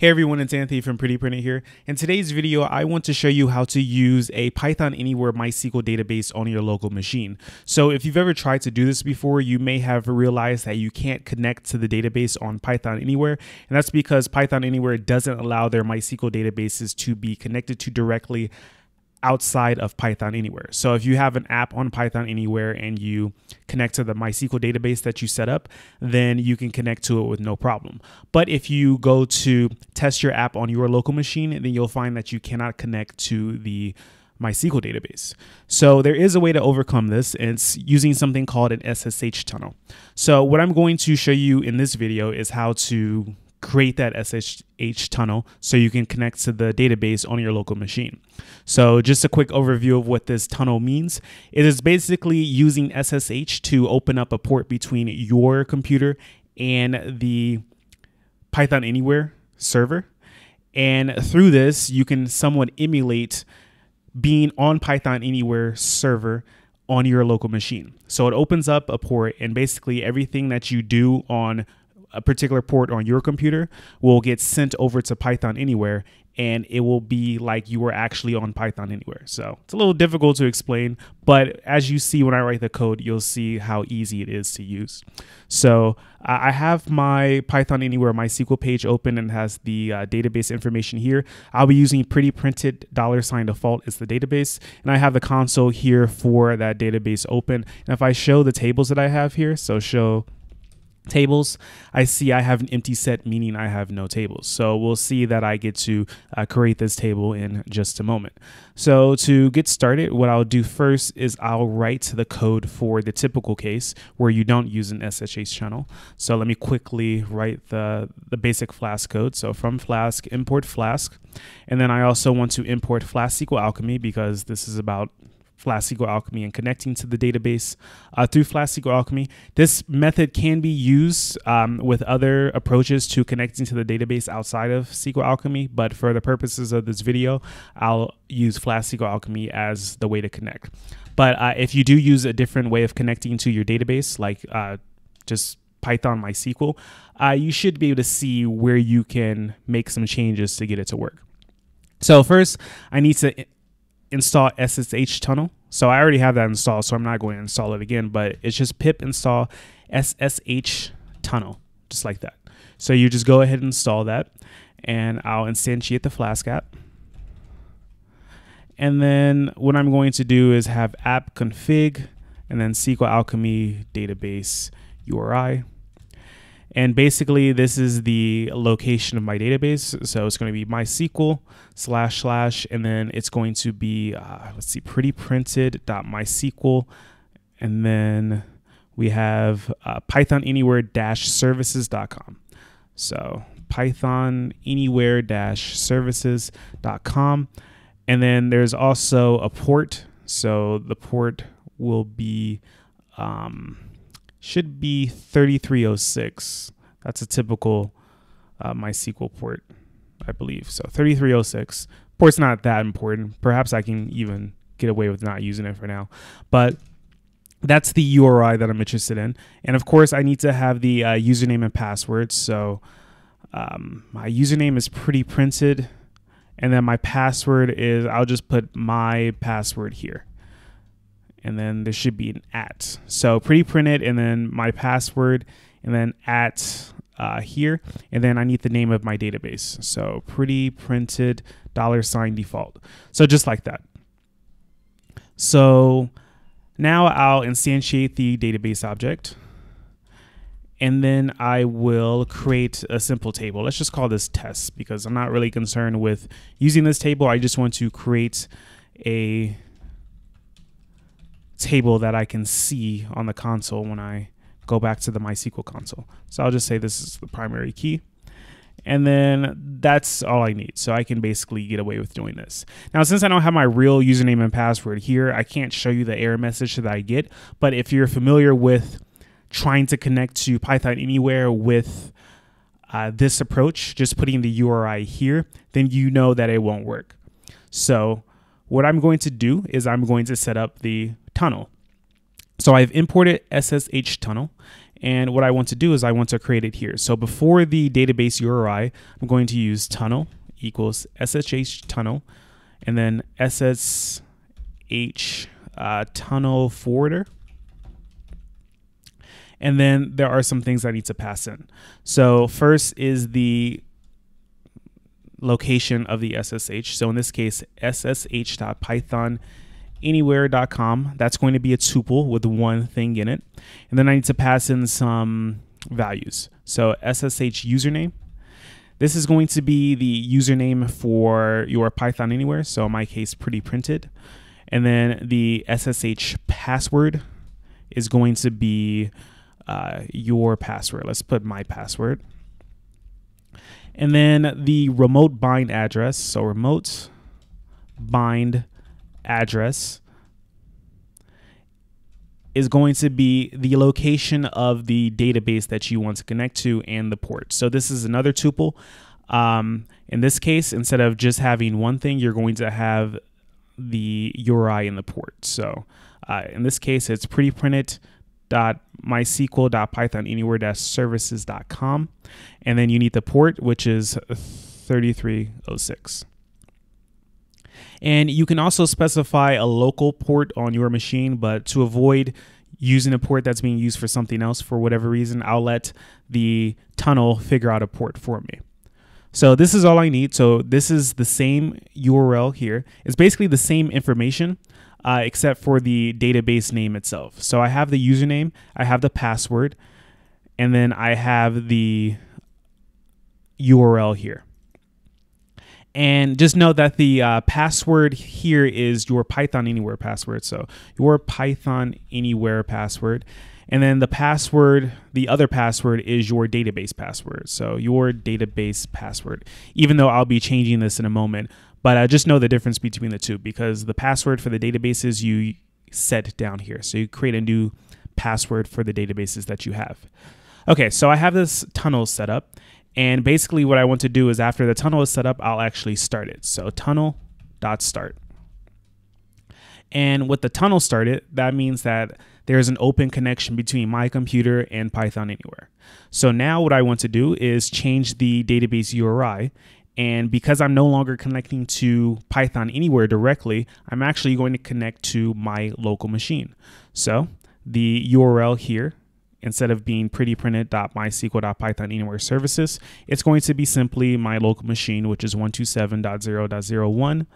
Hey everyone, it's Anthony from Pretty Printed here. In today's video, I want to show you how to use a Python Anywhere MySQL database on your local machine. So if you've ever tried to do this before, you may have realized that you can't connect to the database on Python Anywhere. And that's because Python Anywhere doesn't allow their MySQL databases to be connected to directly outside of Python Anywhere. So if you have an app on Python Anywhere and you connect to the MySQL database that you set up, then you can connect to it with no problem. But if you go to test your app on your local machine, then you'll find that you cannot connect to the MySQL database. So there is a way to overcome this, and it's using something called an SSH tunnel. So what I'm going to show you in this video is how to create that SSH tunnel so you can connect to the database on your local machine. So just a quick overview of what this tunnel means. It is basically using SSH to open up a port between your computer and the Python Anywhere server. And through this, you can somewhat emulate being on Python Anywhere server on your local machine. So it opens up a port and basically everything that you do on a particular port on your computer will get sent over to Python Anywhere and it will be like you were actually on Python Anywhere. So it's a little difficult to explain, but as you see when I write the code, you'll see how easy it is to use. So I have my Python Anywhere MySQL page open and has the uh, database information here. I'll be using pretty printed dollar sign default is the database, and I have the console here for that database open. And if I show the tables that I have here, so show tables, I see I have an empty set, meaning I have no tables. So we'll see that I get to uh, create this table in just a moment. So to get started, what I'll do first is I'll write the code for the typical case where you don't use an SSH channel. So let me quickly write the, the basic Flask code. So from Flask, import Flask. And then I also want to import Flask SQL Alchemy because this is about Flask SQL Alchemy and connecting to the database uh, through Flask SQL Alchemy. This method can be used um, with other approaches to connecting to the database outside of SQL Alchemy, but for the purposes of this video, I'll use Flask SQL Alchemy as the way to connect. But uh, if you do use a different way of connecting to your database, like uh, just Python MySQL, uh, you should be able to see where you can make some changes to get it to work. So first, I need to install SSH tunnel. So I already have that installed, so I'm not going to install it again, but it's just pip install SSH tunnel, just like that. So you just go ahead and install that, and I'll instantiate the Flask app. And then what I'm going to do is have app config and then SQL Alchemy database URI. And basically, this is the location of my database. So it's going to be MySQL slash slash, and then it's going to be, uh, let's see, pretty printed dot MySQL. And then we have uh, Python anywhere dash services.com. So Python anywhere dash services.com. And then there's also a port. So the port will be, um, should be 3306. That's a typical uh, MySQL port, I believe. So 3306. Port's not that important. Perhaps I can even get away with not using it for now. But that's the URI that I'm interested in. And of course, I need to have the uh, username and password. So um, my username is pretty printed. And then my password is, I'll just put my password here and then there should be an at. So pretty printed, and then my password, and then at uh, here, and then I need the name of my database. So pretty printed dollar sign default. So just like that. So now I'll instantiate the database object. And then I will create a simple table. Let's just call this test because I'm not really concerned with using this table. I just want to create a table that I can see on the console when I go back to the MySQL console. So I'll just say this is the primary key. And then that's all I need. So I can basically get away with doing this. Now, since I don't have my real username and password here, I can't show you the error message that I get. But if you're familiar with trying to connect to Python Anywhere with uh, this approach, just putting the URI here, then you know that it won't work. So what I'm going to do is I'm going to set up the tunnel. So I've imported SSH tunnel And what I want to do is I want to create it here. So before the database URI, I'm going to use tunnel equals SSH tunnel and then SSH uh, tunnel forwarder. And then there are some things I need to pass in. So first is the location of the SSH. So in this case, ssh.pythonanywhere.com. That's going to be a tuple with one thing in it. And then I need to pass in some values. So SSH username. This is going to be the username for your Python Anywhere. So in my case, pretty printed. And then the SSH password is going to be uh, your password. Let's put my password. And then the remote bind address. So remote bind address is going to be the location of the database that you want to connect to and the port. So this is another tuple. Um, in this case, instead of just having one thing, you're going to have the URI in the port. So uh, in this case, it's pretty printed mysql.pythonanywhere-services.com. And then you need the port, which is 3306. And you can also specify a local port on your machine, but to avoid using a port that's being used for something else for whatever reason, I'll let the tunnel figure out a port for me. So this is all I need. So this is the same URL here. It's basically the same information, uh, except for the database name itself. So I have the username, I have the password, and then I have the URL here. And just know that the uh, password here is your Python Anywhere password. So your Python Anywhere password. And then the password, the other password is your database password. So your database password, even though I'll be changing this in a moment, but I just know the difference between the two because the password for the databases you set down here. So you create a new password for the databases that you have. Okay, so I have this tunnel set up. And basically what I want to do is after the tunnel is set up, I'll actually start it. So tunnel.start. And with the tunnel started, that means that there's an open connection between my computer and Python Anywhere. So now what I want to do is change the database URI and because I'm no longer connecting to Python Anywhere directly, I'm actually going to connect to my local machine. So the URL here, instead of being prettyprinted.mysql.python anywhere services, it's going to be simply my local machine, which is 127.0.01.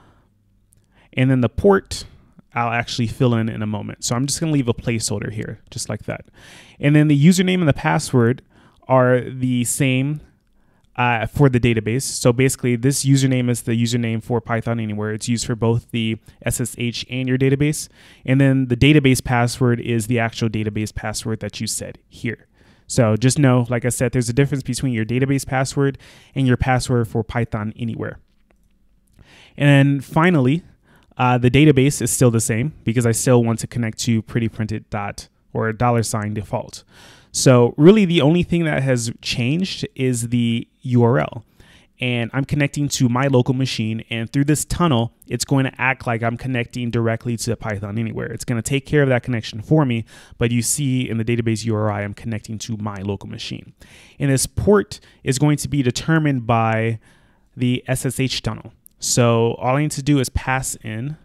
And then the port, I'll actually fill in in a moment. So I'm just going to leave a placeholder here, just like that. And then the username and the password are the same uh, for the database. So basically, this username is the username for Python Anywhere. It's used for both the SSH and your database. And then the database password is the actual database password that you set here. So just know, like I said, there's a difference between your database password and your password for Python Anywhere. And then finally, uh, the database is still the same because I still want to connect to prettyprinted dot or dollar sign default. So really the only thing that has changed is the URL. And I'm connecting to my local machine and through this tunnel, it's going to act like I'm connecting directly to Python Anywhere. It's going to take care of that connection for me, but you see in the database URI, I'm connecting to my local machine. And this port is going to be determined by the SSH tunnel. So all I need to do is pass in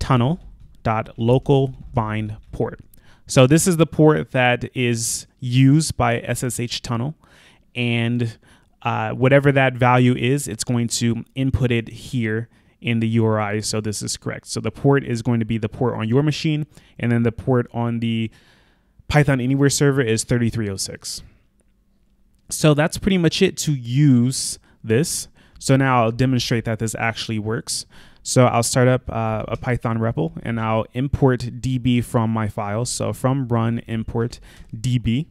tunnel.local bind port. So this is the port that is used by SSH Tunnel, and uh, whatever that value is, it's going to input it here in the URI. So this is correct. So the port is going to be the port on your machine, and then the port on the Python Anywhere server is 3306. So that's pretty much it to use this. So now I'll demonstrate that this actually works. So I'll start up uh, a Python REPL and I'll import db from my files. So from run import db.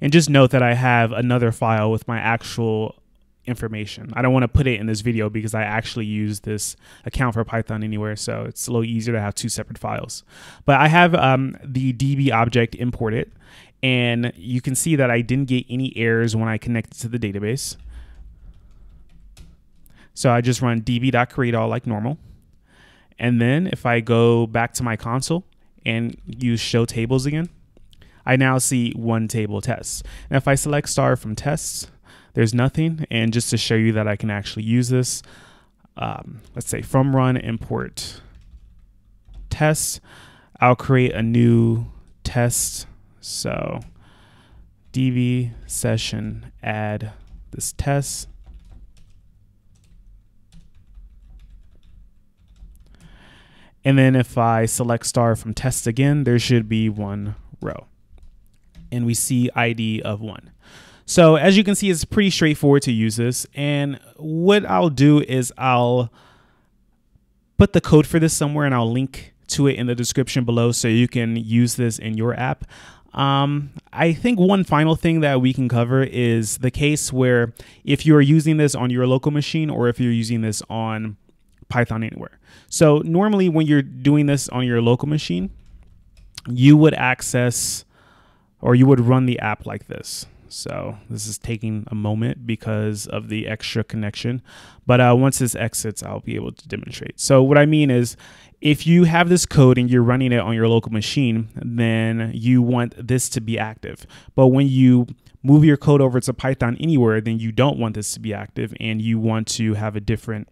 And just note that I have another file with my actual information. I don't want to put it in this video because I actually use this account for Python anywhere, so it's a little easier to have two separate files. But I have um, the DB object imported, and you can see that I didn't get any errors when I connected to the database. So I just run db.create all like normal. And then if I go back to my console and use show tables again, I now see one table test. And if I select star from tests, there's nothing. And just to show you that I can actually use this, um, let's say from run import test, I'll create a new test. So db session add this test. And then if I select star from test again, there should be one row. And we see ID of one. So as you can see, it's pretty straightforward to use this. And what I'll do is I'll put the code for this somewhere and I'll link to it in the description below so you can use this in your app. Um, I think one final thing that we can cover is the case where if you're using this on your local machine or if you're using this on Python Anywhere. So normally when you're doing this on your local machine, you would access or you would run the app like this. So this is taking a moment because of the extra connection. But uh, once this exits, I'll be able to demonstrate. So what I mean is if you have this code and you're running it on your local machine, then you want this to be active. But when you move your code over to Python anywhere, then you don't want this to be active and you want to have a different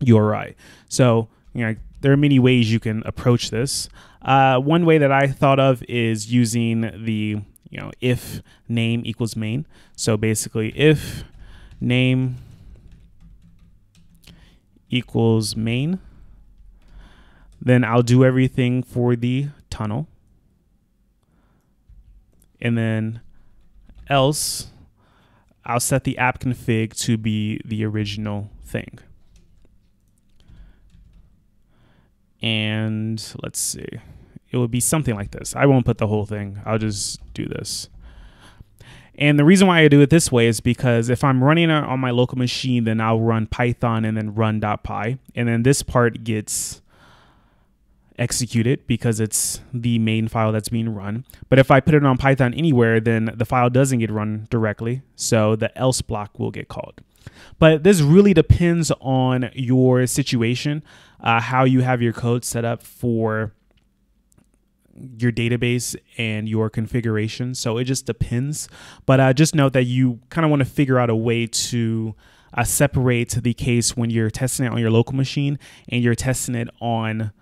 URI. So, you know, there are many ways you can approach this. Uh, one way that I thought of is using the, you know, if name equals main. So basically, if name equals main, then I'll do everything for the tunnel. And then else, I'll set the app config to be the original thing. And let's see, it would be something like this. I won't put the whole thing, I'll just do this. And the reason why I do it this way is because if I'm running it on my local machine, then I'll run Python and then run.py. And then this part gets executed because it's the main file that's being run. But if I put it on Python anywhere, then the file doesn't get run directly. So the else block will get called. But this really depends on your situation, uh, how you have your code set up for your database and your configuration. So it just depends. But uh, just note that you kind of want to figure out a way to uh, separate the case when you're testing it on your local machine and you're testing it on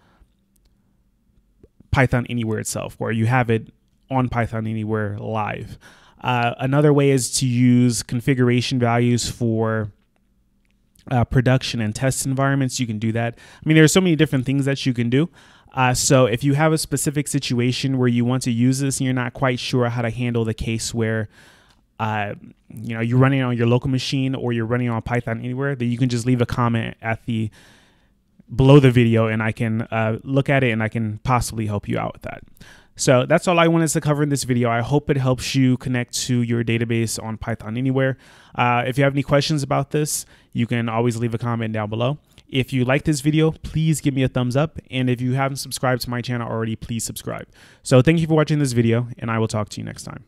Python Anywhere itself, where you have it on Python Anywhere live. Uh, another way is to use configuration values for uh, production and test environments. You can do that. I mean, there are so many different things that you can do. Uh, so if you have a specific situation where you want to use this and you're not quite sure how to handle the case where uh, you know you're running on your local machine or you're running on Python anywhere, then you can just leave a comment at the below the video and I can uh, look at it and I can possibly help you out with that. So that's all I wanted to cover in this video. I hope it helps you connect to your database on Python Anywhere. Uh, if you have any questions about this, you can always leave a comment down below. If you like this video, please give me a thumbs up. And if you haven't subscribed to my channel already, please subscribe. So thank you for watching this video and I will talk to you next time.